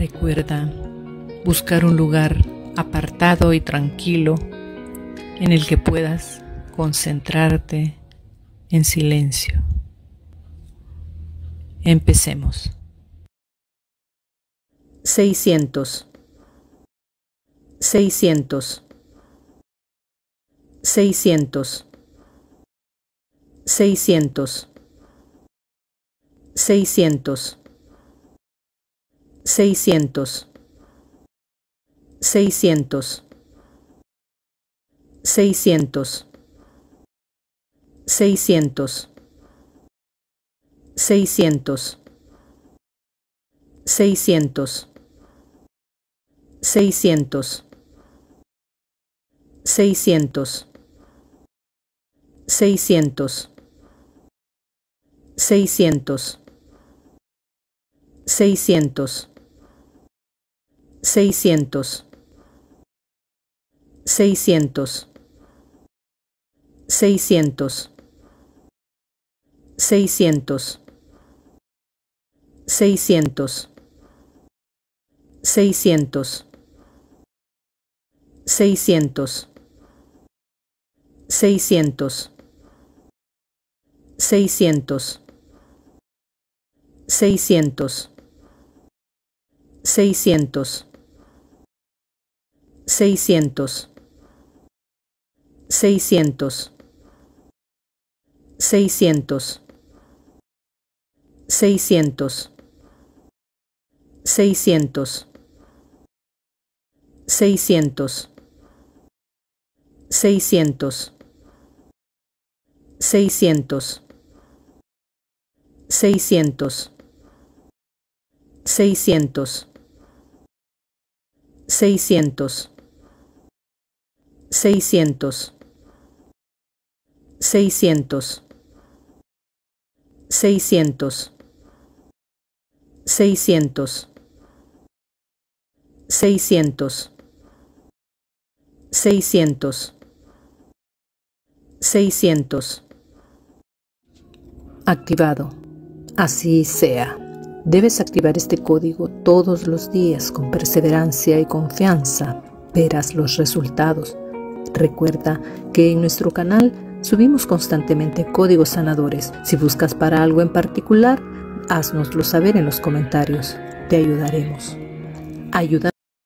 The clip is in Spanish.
Recuerda buscar un lugar apartado y tranquilo en el que puedas concentrarte en silencio. Empecemos. 600 600 600 600 600 600 600 600 600 600 600 600 600 600 600 600 600 600 600 600 600 600 600 600 600 600 600 600 600 600 600 600 600 600 600 600 600 600 600 600 600 600 600 600 600 Activado. Así sea. Debes activar este código todos los días con perseverancia y confianza. Verás los resultados. Recuerda que en nuestro canal subimos constantemente códigos sanadores. Si buscas para algo en particular, haznoslo saber en los comentarios. Te ayudaremos. Ayuda